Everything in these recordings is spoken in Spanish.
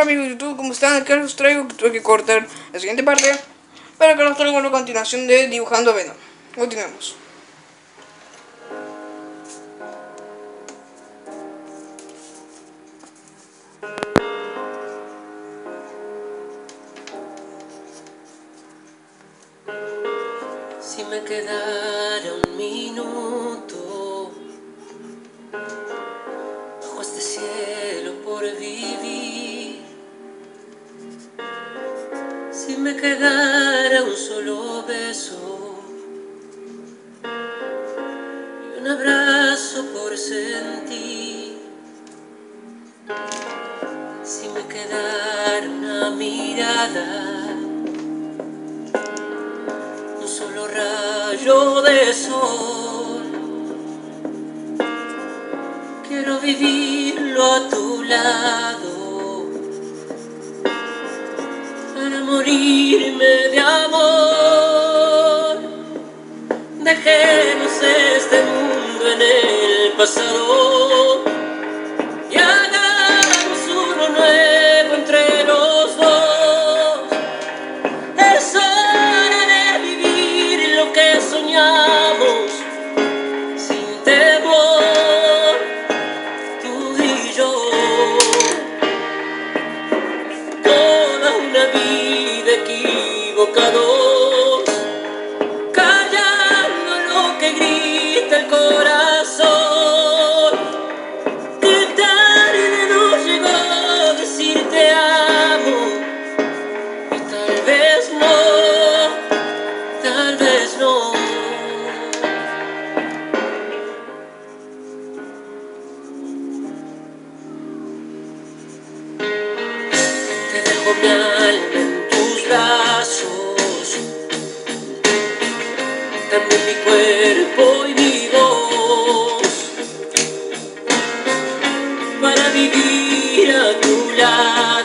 Amigos de YouTube, ¿cómo están? Aquí os traigo que tuve que cortar la siguiente parte Pero que os traigo una continuación de Dibujando Venom. Continuemos. Si me quedara un minuto si me quedara un solo beso. Y un abrazo por sentir, si me quedara una mirada. Un solo rayo de sol. Quiero vivirlo a tu lado morirme de amor. Dejemos este mundo en el pasado también mi cuerpo y mi voz, para vivir a tu lado.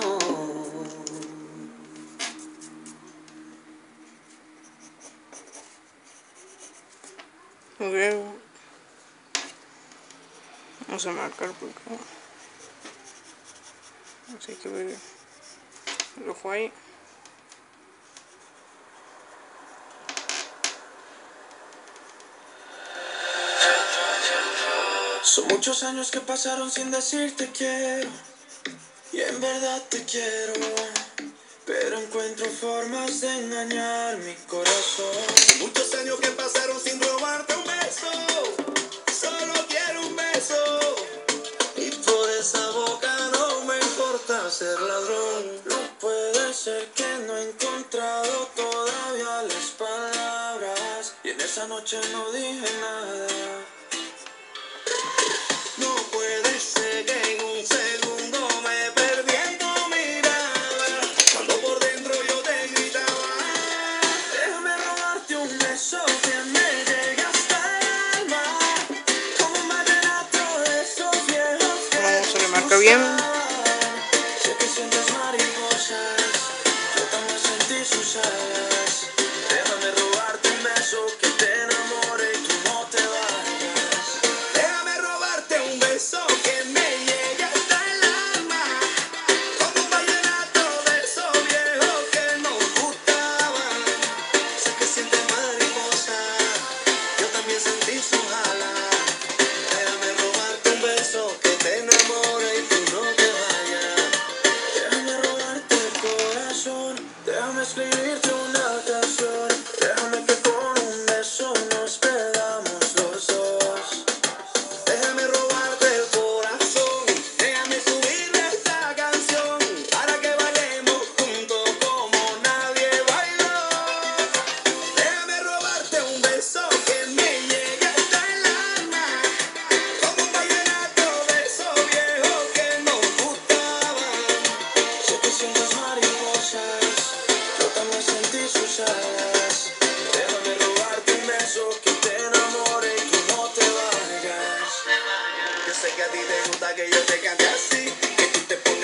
Vez no. Ok Vamos a marcar por acá Así que ver Lo dejo ahí Son muchos años que pasaron sin decirte quiero. Y en verdad te quiero. Pero encuentro formas de engañar mi corazón. Muchos años que pasaron sin robarte un beso. Solo quiero un beso. Y por esa boca no me importa ser ladrón. No puede ser que no he encontrado todavía las palabras. Y en esa noche no dije nada. A sleep till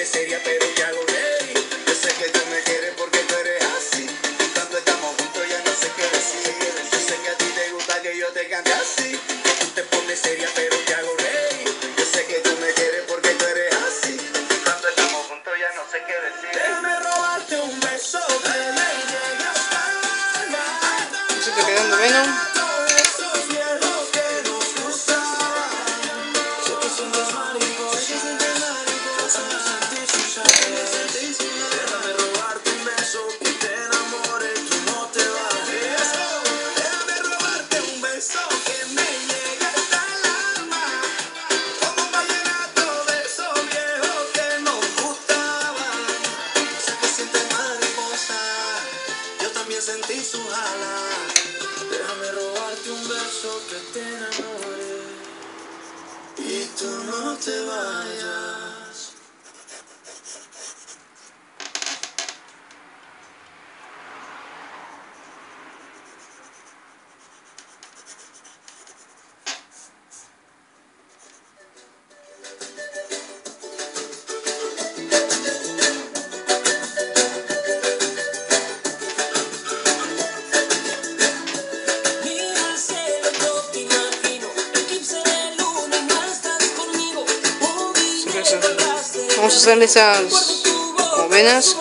seria, pero ya lo ready. Yo sé que tú me quieres porque tú eres así. Cuando estamos juntos ya no sé qué decir. Yo sé que a ti te gusta que yo te cante así. Tú te pones seria, pero ya lo ready. Yo sé que tú me quieres porque tú eres así. Cuando estamos juntos ya no sé qué decir. Déjame robarte un beso. Que me llegas, palma. Siento que dando menos. vamos a hacer esas novenas.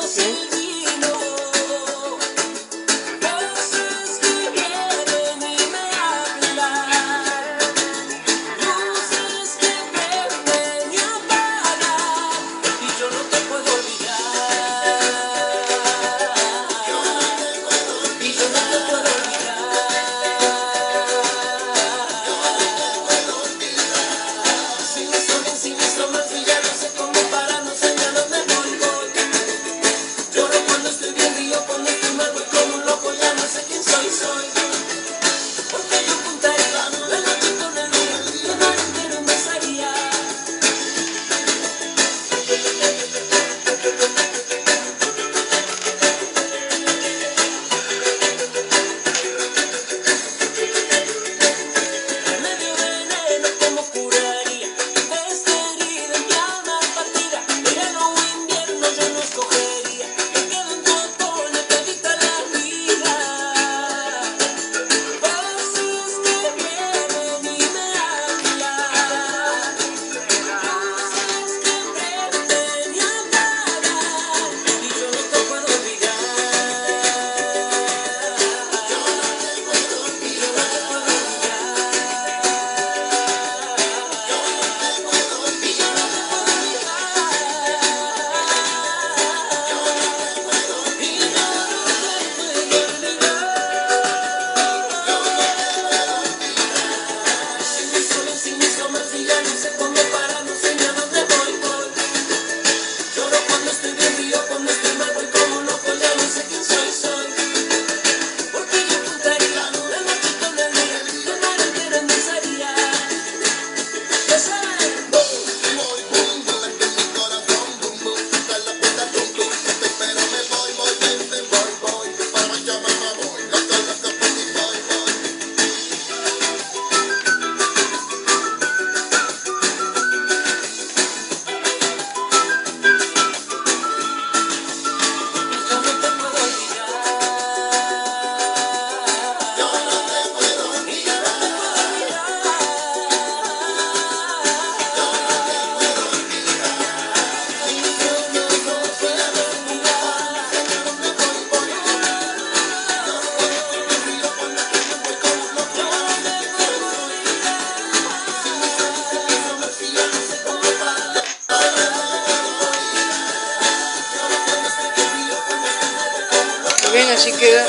así queda.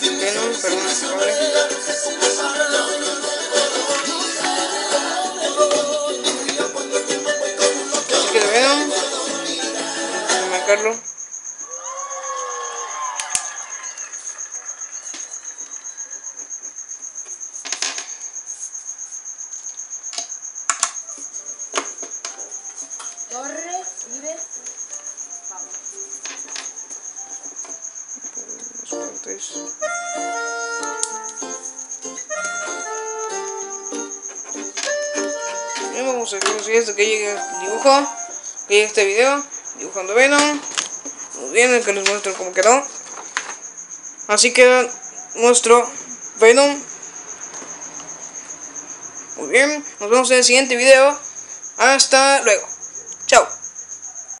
Que perdón, ¿vale? Así que lo vean. Marcarlo. Vamos a si hasta que llegue el dibujo. Que llegue este video. Dibujando Venom. Muy bien, el que les muestro cómo quedó. Así queda nuestro Venom. Muy bien, nos vemos en el siguiente video. Hasta luego.